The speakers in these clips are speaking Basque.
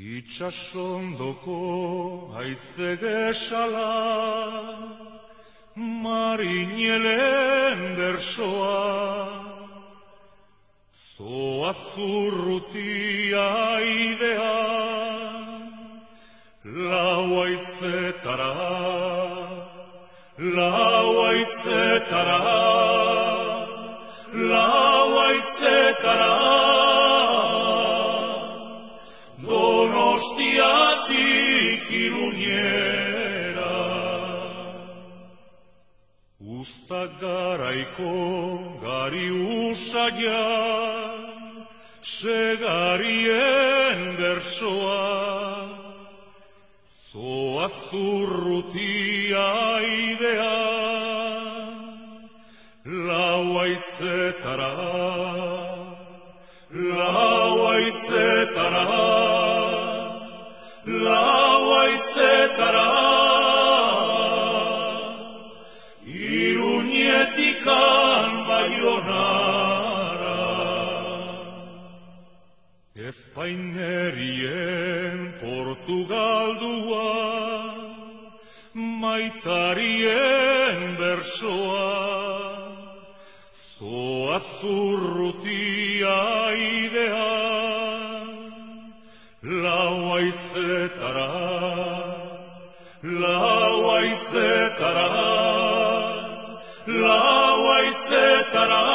Itxasondoko aize gesala, marinelen bersoa, zoa zurrutia idea, lau aizetara, lau aizetara, Usta garaiko gari usaia, segarien bersoa, zoa zurrutia idea, lau aizetara, Ezpainerien Portugaldua, maitarien bersoa, zoa zurrutia idea, lau aizetara, lau aizetara, lau aizetara,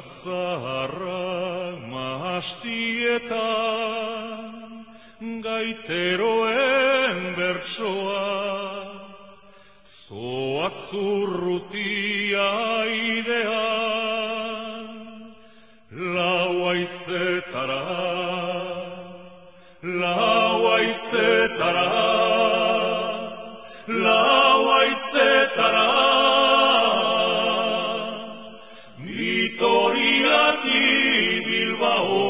Mugazaharra mahastietan, gaiteroen bertsoa, zoa zurrutia idea, ti Bilbao.